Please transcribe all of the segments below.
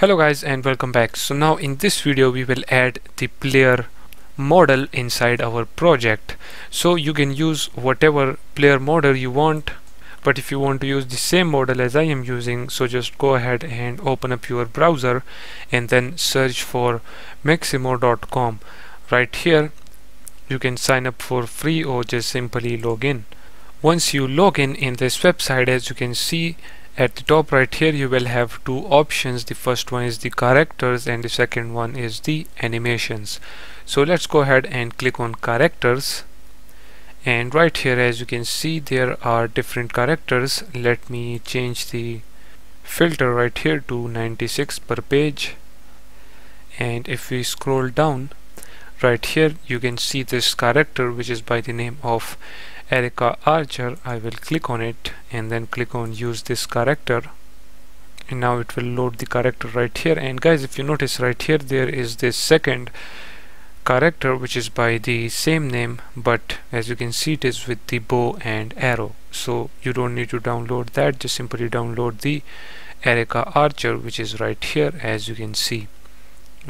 Hello guys and welcome back. So now in this video we will add the player model inside our project. So you can use whatever player model you want but if you want to use the same model as I am using so just go ahead and open up your browser and then search for mixamo.com right here you can sign up for free or just simply log in once you log in in this website as you can see at the top right here you will have two options. The first one is the characters and the second one is the animations. So let's go ahead and click on characters. And right here as you can see there are different characters. Let me change the filter right here to 96 per page. And if we scroll down right here you can see this character which is by the name of Erica Archer I will click on it and then click on use this character. And now it will load the character right here. And guys if you notice right here there is this second character which is by the same name but as you can see it is with the bow and arrow. So you don't need to download that. Just simply download the Erica Archer which is right here as you can see.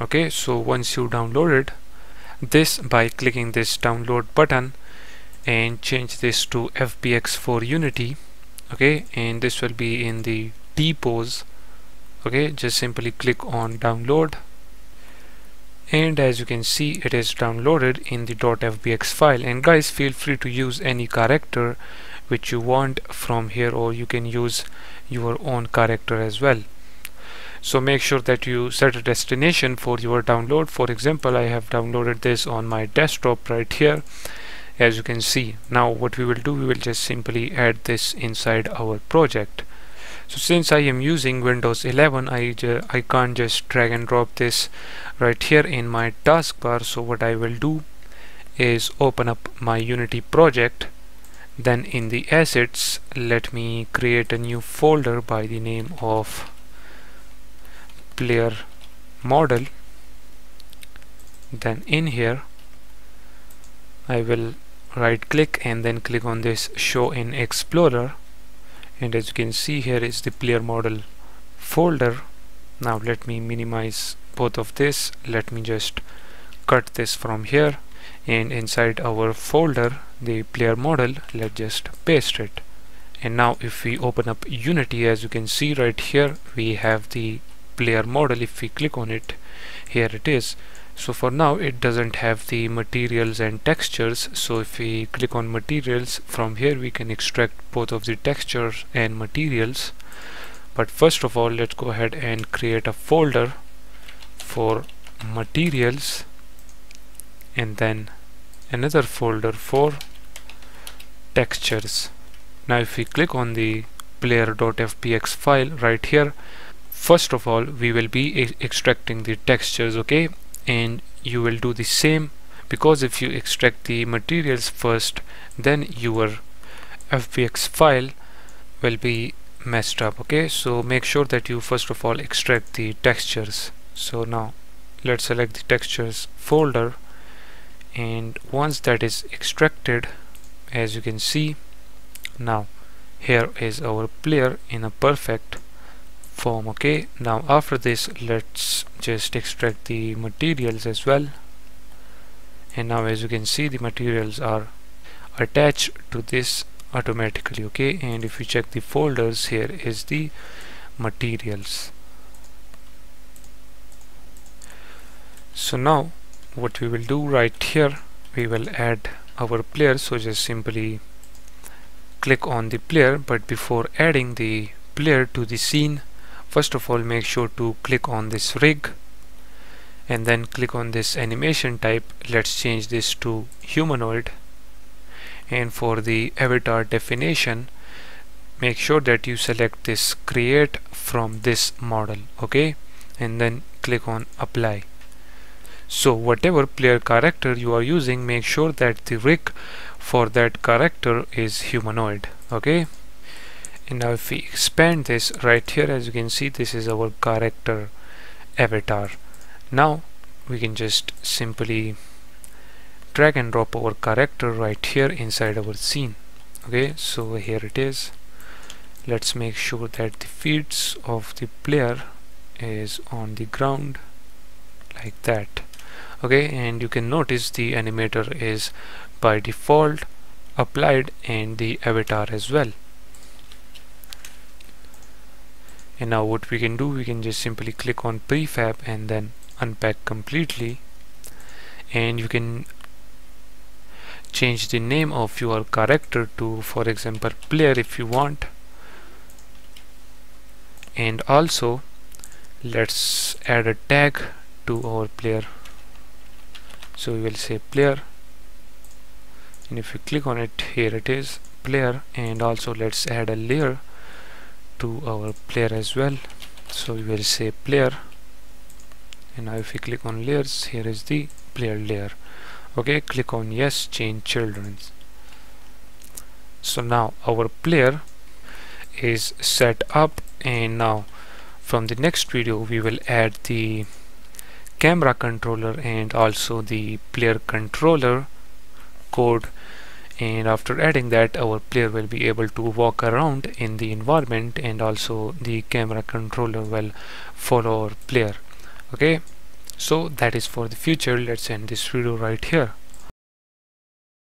Okay so once you download it this by clicking this download button and change this to FBX for Unity okay? And this will be in the T pose okay? Just simply click on download. And as you can see it is downloaded in the .fbx file. And guys feel free to use any character which you want from here or you can use your own character as well. So make sure that you set a destination for your download. For example I have downloaded this on my desktop right here as you can see now what we will do we will just simply add this inside our project. So since I am using Windows 11 I, I can't just drag and drop this right here in my taskbar. So what I will do is open up my Unity project. Then in the assets let me create a new folder by the name of player model. Then in here I will right click and then click on this show in explorer. And as you can see here is the player model folder. Now let me minimize both of this. Let me just cut this from here. And inside our folder the player model let's just paste it. And now if we open up unity as you can see right here we have the player model. If we click on it here it is so for now it doesn't have the materials and textures. So if we click on materials from here we can extract both of the textures and materials. But first of all let's go ahead and create a folder for materials and then another folder for textures. Now if we click on the player.fbx file right here first of all we will be extracting the textures okay and you will do the same. Because if you extract the materials first then your FBX file will be messed up okay? So make sure that you first of all extract the textures. So now let's select the textures folder. And once that is extracted as you can see now here is our player in a perfect form okay? Now after this let's just extract the materials as well. And now as you can see the materials are attached to this automatically okay? And if you check the folders here is the materials. So now what we will do right here we will add our player. So just simply click on the player. But before adding the player to the scene first of all make sure to click on this rig and then click on this animation type. Let's change this to humanoid. And for the avatar definition make sure that you select this create from this model okay? And then click on apply. So whatever player character you are using make sure that the rig for that character is humanoid okay and now if we expand this right here as you can see this is our character avatar. Now we can just simply drag and drop our character right here inside our scene. Okay so here it is. Let's make sure that the feet of the player is on the ground like that. Okay and you can notice the animator is by default applied and the avatar as well and now what we can do we can just simply click on prefab and then unpack completely. And you can change the name of your character to for example player if you want. And also let's add a tag to our player. So we will say player. And if you click on it here it is player. And also let's add a layer to our player as well. So we will say player. And now if we click on layers here is the player layer. Okay click on yes change children so now our player is set up. And now from the next video we will add the camera controller and also the player controller code and after adding that our player will be able to walk around in the environment and also the camera controller will follow our player. Okay? So that is for the future. Let's end this video right here